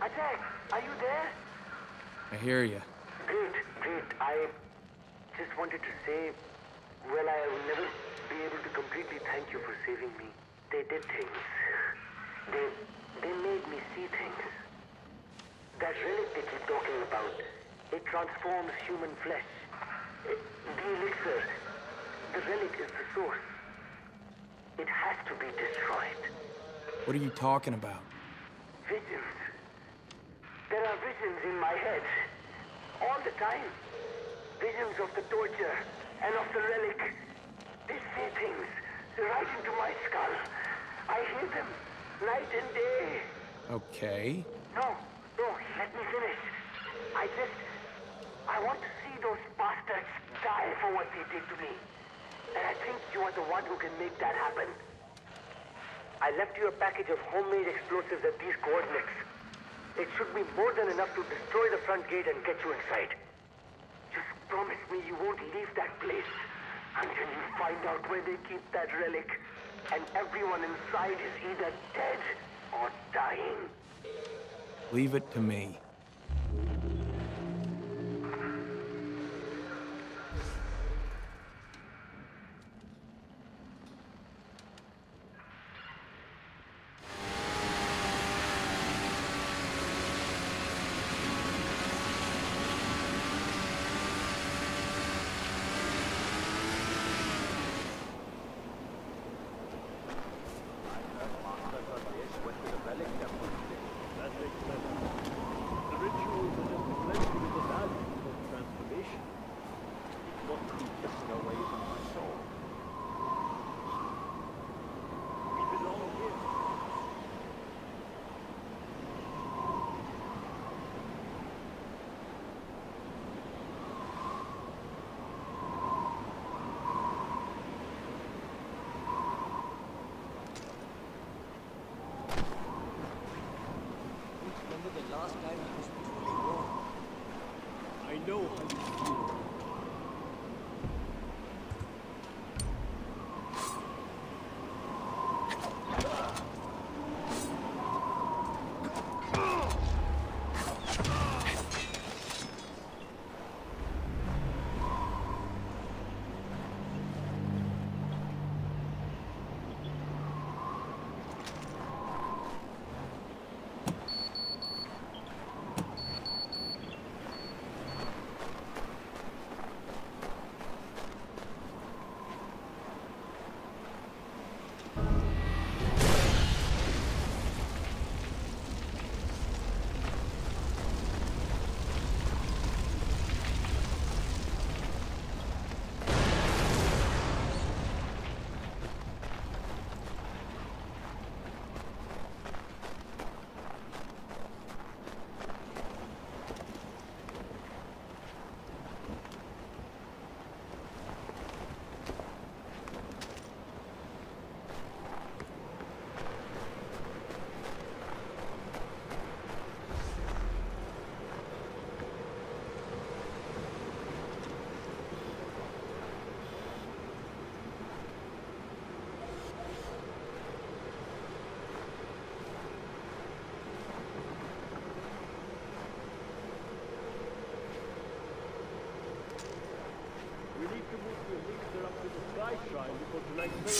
Ajay, are you there? I hear you. Great, great. I just wanted to say, well, I will never be able to completely thank you for saving me. They did things. They, they made me see things. That relic they keep talking about, it transforms human flesh. It, the elixir, the relic is the source. It has to be destroyed. What are you talking about? Visions. There are visions in my head. All the time. Visions of the torture and of the relic. They say things right into my skull. I hear them night and day. Okay. No, no, let me finish. I just... I want to see those bastards die for what they did to me. And I think you are the one who can make that happen. I left you a package of homemade explosives at these coordinates. It should be more than enough to destroy the front gate and get you inside. Just promise me you won't leave that place until you find out where they keep that relic. And everyone inside is either dead or dying. Leave it to me. like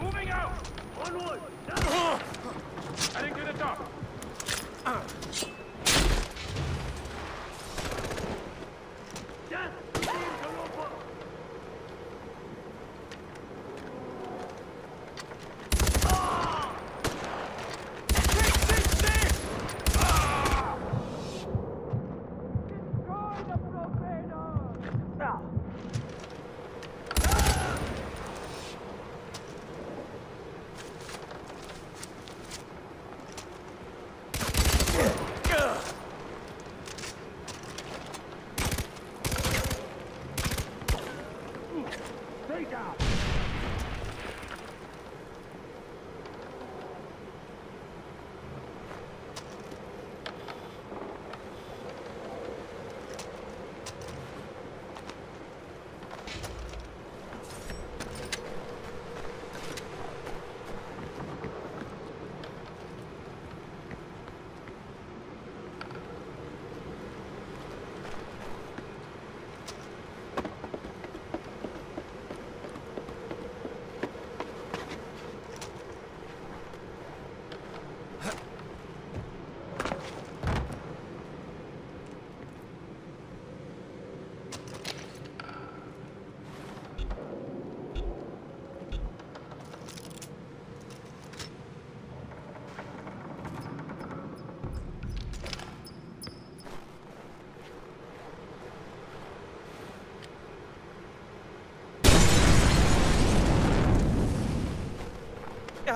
Moving out! Onward! didn't get a top!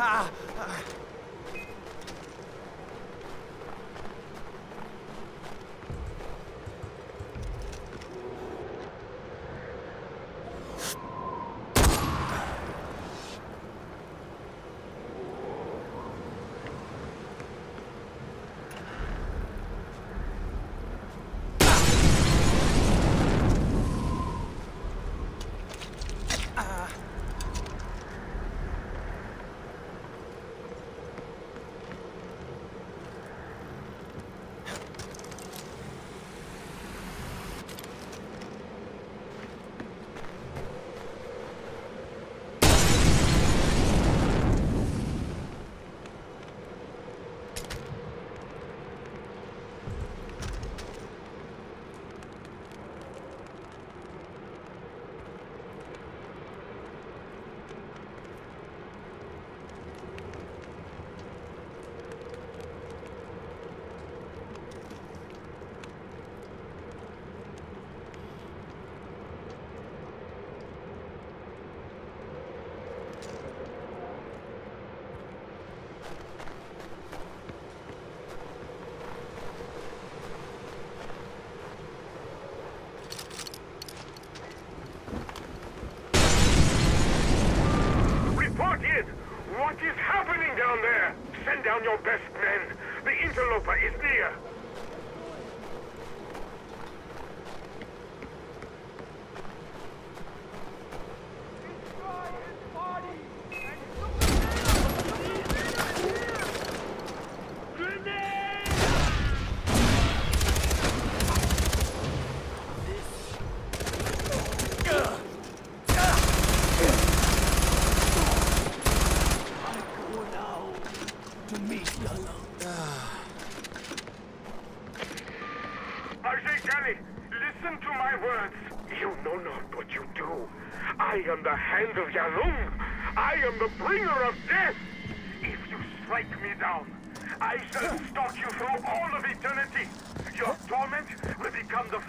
Ah!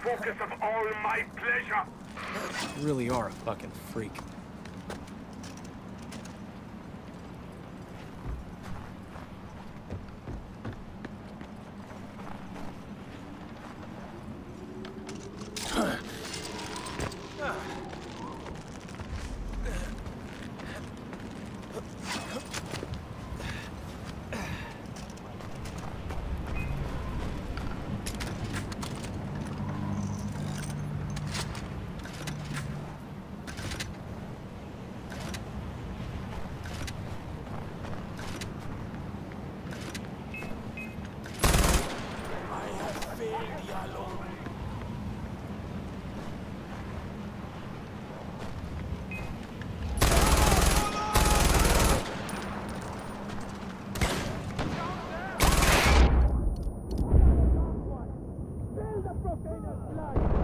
focus of all my pleasure. You really are a fucking freak. Abwurf beendet. Vielleicht.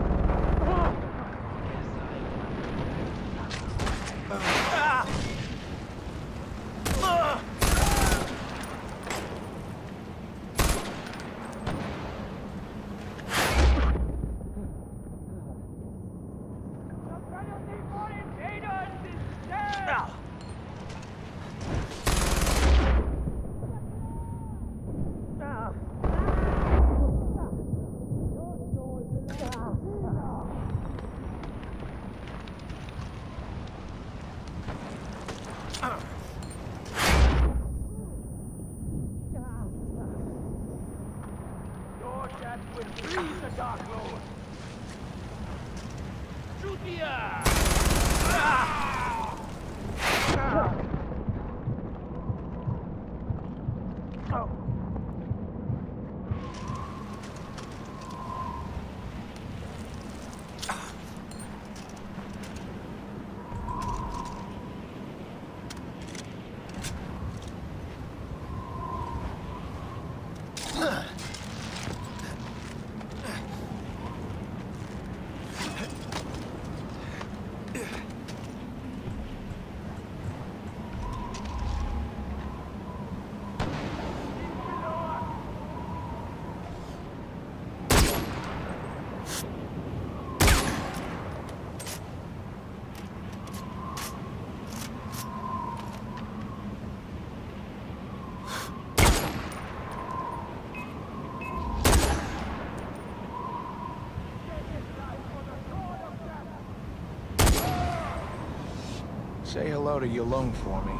Say hello to Yalung for me.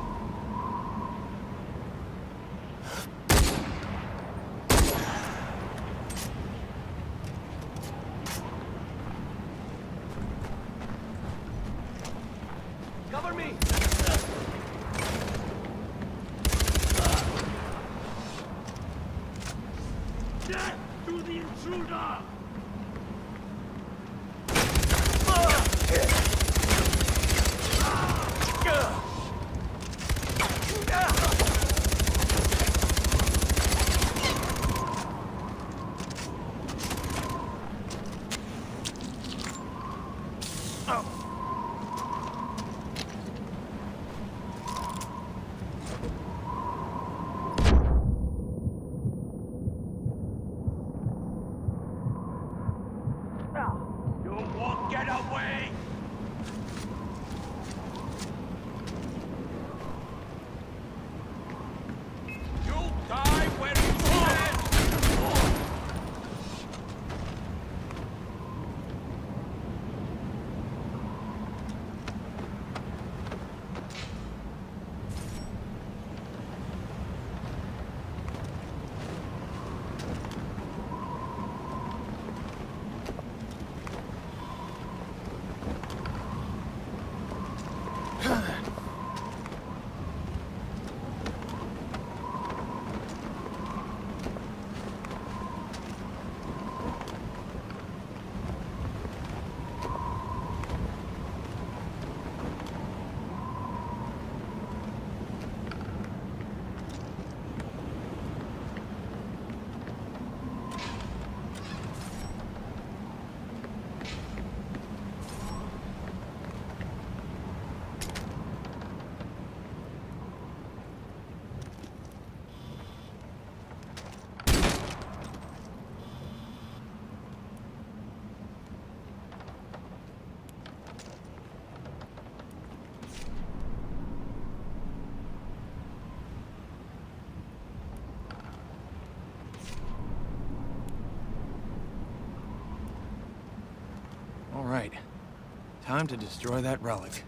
Cover me! Death to the intruder! Time to destroy that relic.